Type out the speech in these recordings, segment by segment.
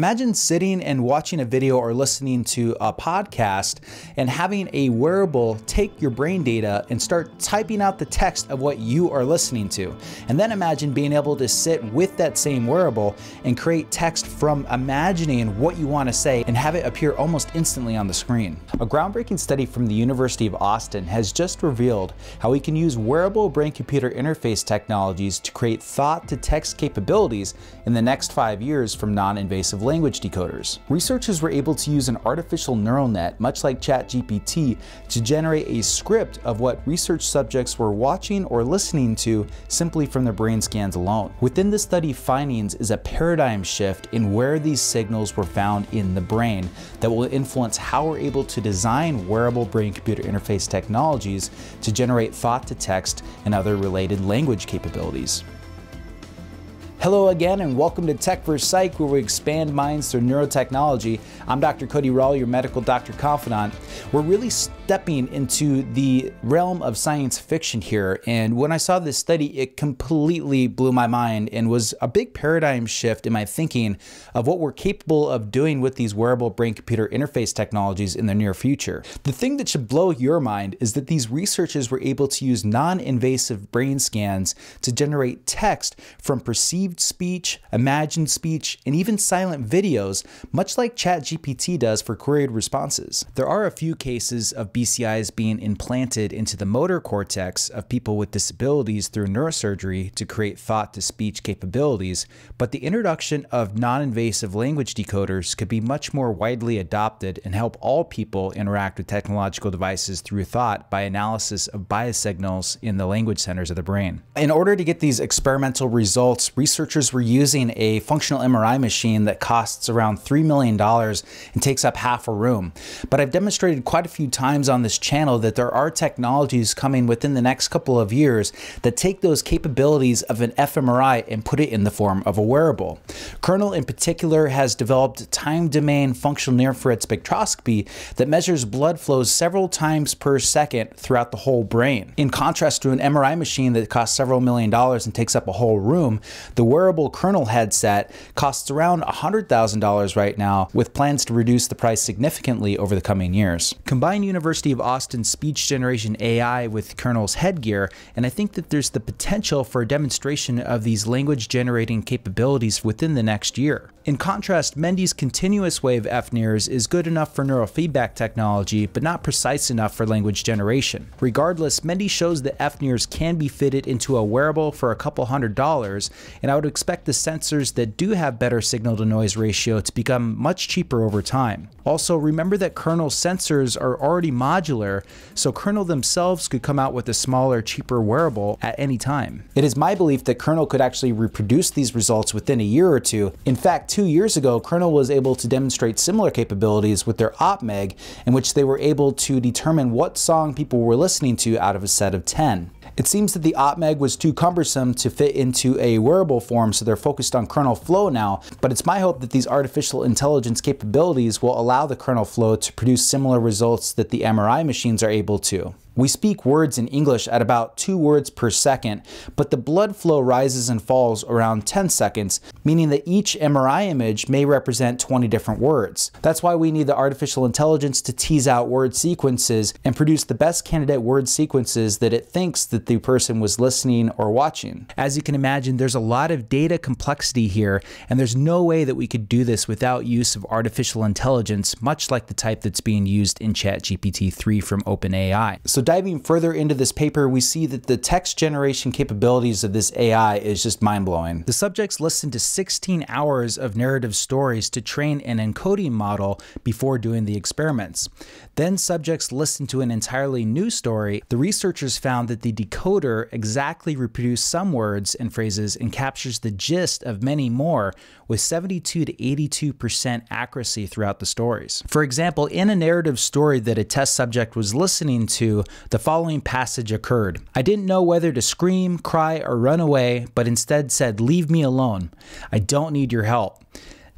Imagine sitting and watching a video or listening to a podcast and having a wearable take your brain data and start typing out the text of what you are listening to. And then imagine being able to sit with that same wearable and create text from imagining what you want to say and have it appear almost instantly on the screen. A groundbreaking study from the University of Austin has just revealed how we can use wearable brain computer interface technologies to create thought to text capabilities in the next five years from non invasive language decoders. Researchers were able to use an artificial neural net, much like ChatGPT, to generate a script of what research subjects were watching or listening to simply from their brain scans alone. Within the study findings is a paradigm shift in where these signals were found in the brain that will influence how we're able to design wearable brain-computer interface technologies to generate thought to text and other related language capabilities. Hello again, and welcome to Tech vs. Psych, where we expand minds through neurotechnology. I'm Dr. Cody Rall, your medical doctor confidant. We're really stepping into the realm of science fiction here, and when I saw this study, it completely blew my mind and was a big paradigm shift in my thinking of what we're capable of doing with these wearable brain-computer interface technologies in the near future. The thing that should blow your mind is that these researchers were able to use non-invasive brain scans to generate text from perceived perceived speech, imagined speech, and even silent videos, much like ChatGPT does for queried responses. There are a few cases of BCIs being implanted into the motor cortex of people with disabilities through neurosurgery to create thought to speech capabilities, but the introduction of non invasive language decoders could be much more widely adopted and help all people interact with technological devices through thought by analysis of biosignals in the language centers of the brain. In order to get these experimental results, researchers were using a functional MRI machine that costs around $3 million and takes up half a room. But I've demonstrated quite a few times on this channel that there are technologies coming within the next couple of years that take those capabilities of an fMRI and put it in the form of a wearable. Kernel in particular has developed time domain functional near infrared spectroscopy that measures blood flows several times per second throughout the whole brain. In contrast to an MRI machine that costs several million dollars and takes up a whole room, the wearable Kernel headset costs around $100,000 right now, with plans to reduce the price significantly over the coming years. Combine University of Austin speech generation AI with Kernel's headgear, and I think that there's the potential for a demonstration of these language generating capabilities within the next year. In contrast, Mendi's continuous wave FNIRS is good enough for neurofeedback technology, but not precise enough for language generation. Regardless, Mendy shows that FNIRS can be fitted into a wearable for a couple hundred dollars, and I would expect the sensors that do have better signal to noise ratio to become much cheaper over time. Also, remember that kernel sensors are already modular, so kernel themselves could come out with a smaller, cheaper wearable at any time. It is my belief that kernel could actually reproduce these results within a year or two. In fact, two years ago, kernel was able to demonstrate similar capabilities with their OpMeg, in which they were able to determine what song people were listening to out of a set of 10. It seems that the OpMeg was too cumbersome to fit into a wearable form, so they're focused on kernel flow now, but it's my hope that these artificial intelligence capabilities will allow the kernel flow to produce similar results that the MRI machines are able to. We speak words in English at about 2 words per second, but the blood flow rises and falls around 10 seconds, meaning that each MRI image may represent 20 different words. That's why we need the artificial intelligence to tease out word sequences and produce the best candidate word sequences that it thinks that the person was listening or watching. As you can imagine, there's a lot of data complexity here, and there's no way that we could do this without use of artificial intelligence, much like the type that's being used in ChatGPT 3 from OpenAI. So diving further into this paper, we see that the text generation capabilities of this AI is just mind-blowing. The subjects listened to 16 hours of narrative stories to train an encoding model before doing the experiments. Then subjects listened to an entirely new story. The researchers found that the decoder exactly reproduced some words and phrases and captures the gist of many more with 72 to 82% accuracy throughout the stories. For example, in a narrative story that a test subject was listening to, the following passage occurred. I didn't know whether to scream, cry, or run away, but instead said, Leave me alone. I don't need your help.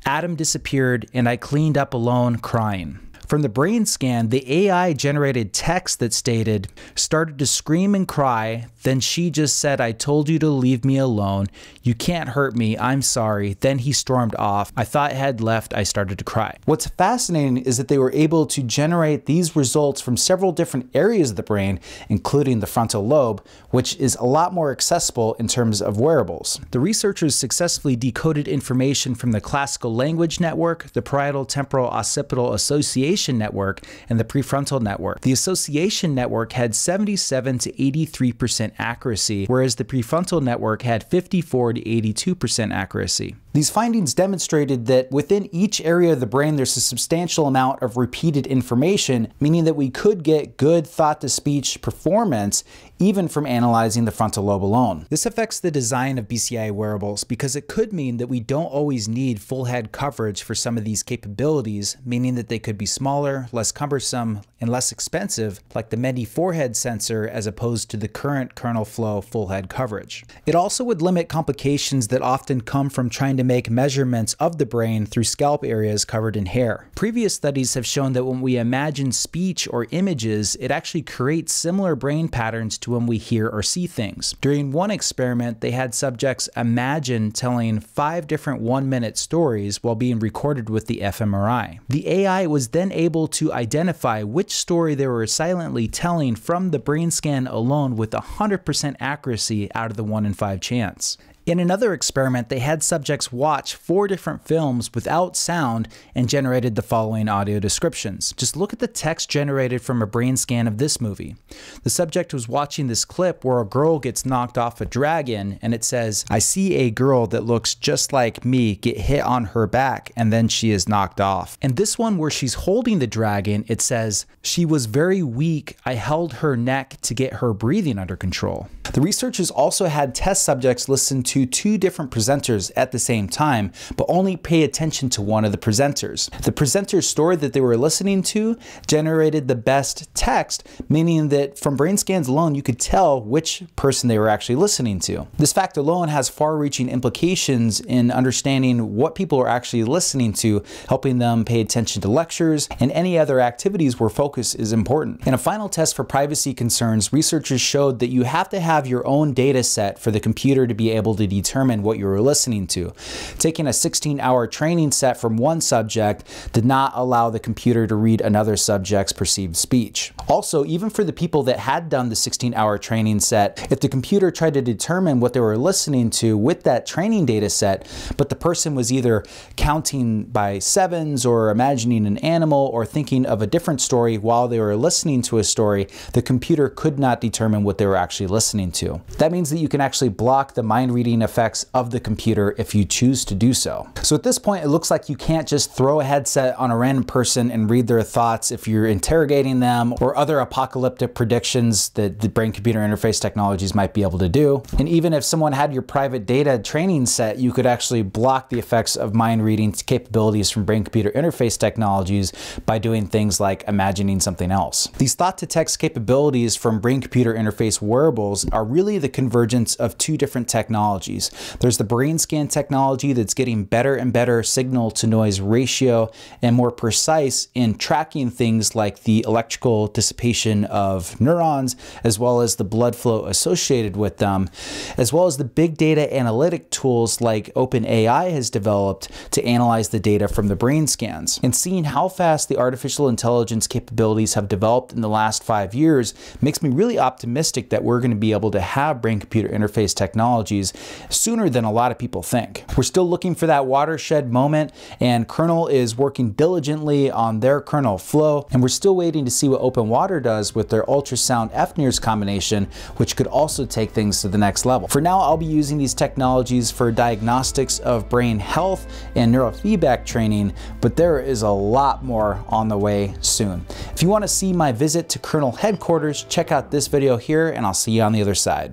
Adam disappeared, and I cleaned up alone, crying. From the brain scan, the AI generated text that stated, started to scream and cry, then she just said, I told you to leave me alone. You can't hurt me. I'm sorry. Then he stormed off. I thought had left. I started to cry. What's fascinating is that they were able to generate these results from several different areas of the brain, including the frontal lobe, which is a lot more accessible in terms of wearables. The researchers successfully decoded information from the classical language network, the parietal temporal occipital association network, and the prefrontal network. The association network had 77 to 83% accuracy, whereas the prefrontal network had 54 to 82% accuracy. These findings demonstrated that within each area of the brain, there's a substantial amount of repeated information, meaning that we could get good thought to speech performance even from analyzing the frontal lobe alone. This affects the design of BCI wearables because it could mean that we don't always need full head coverage for some of these capabilities, meaning that they could be smaller, less cumbersome, and less expensive, like the Mendi forehead sensor as opposed to the current kernel flow full head coverage. It also would limit complications that often come from trying to make measurements of the brain through scalp areas covered in hair. Previous studies have shown that when we imagine speech or images, it actually creates similar brain patterns to when we hear or see things. During one experiment, they had subjects imagine telling five different one minute stories while being recorded with the fMRI. The AI was then able to identify which story they were silently telling from the brain scan alone with 100% accuracy out of the 1 in 5 chance. In another experiment, they had subjects watch four different films without sound and generated the following audio descriptions. Just look at the text generated from a brain scan of this movie. The subject was watching this clip where a girl gets knocked off a dragon and it says, I see a girl that looks just like me get hit on her back and then she is knocked off. And this one where she's holding the dragon, it says, She was very weak. I held her neck to get her breathing under control. The researchers also had test subjects listen to two different presenters at the same time, but only pay attention to one of the presenters. The presenter's story that they were listening to generated the best text, meaning that from brain scans alone, you could tell which person they were actually listening to. This fact alone has far reaching implications in understanding what people are actually listening to, helping them pay attention to lectures and any other activities where focus is important. In a final test for privacy concerns, researchers showed that you have to have have your own data set for the computer to be able to determine what you were listening to. Taking a 16 hour training set from one subject did not allow the computer to read another subject's perceived speech. Also, even for the people that had done the 16 hour training set, if the computer tried to determine what they were listening to with that training data set, but the person was either counting by sevens or imagining an animal or thinking of a different story while they were listening to a story, the computer could not determine what they were actually listening to. That means that you can actually block the mind reading effects of the computer if you choose to do so. So at this point, it looks like you can't just throw a headset on a random person and read their thoughts if you're interrogating them or other apocalyptic predictions that the brain computer interface technologies might be able to do. And even if someone had your private data training set, you could actually block the effects of mind reading capabilities from brain computer interface technologies by doing things like imagining something else. These thought to text capabilities from brain computer interface wearables are really the convergence of two different technologies. There's the brain scan technology that's getting better and better signal to noise ratio and more precise in tracking things like the electrical dissipation of neurons, as well as the blood flow associated with them, as well as the big data analytic tools like OpenAI has developed to analyze the data from the brain scans. And seeing how fast the artificial intelligence capabilities have developed in the last five years makes me really optimistic that we're going to be able to have brain computer interface technologies sooner than a lot of people think. We're still looking for that watershed moment, and Kernel is working diligently on their kernel flow, and we're still waiting to see what Open Water does with their ultrasound FNIRS combination, which could also take things to the next level. For now, I'll be using these technologies for diagnostics of brain health and neurofeedback training, but there is a lot more on the way soon. If you want to see my visit to Kernel headquarters, check out this video here, and I'll see you on the other side side.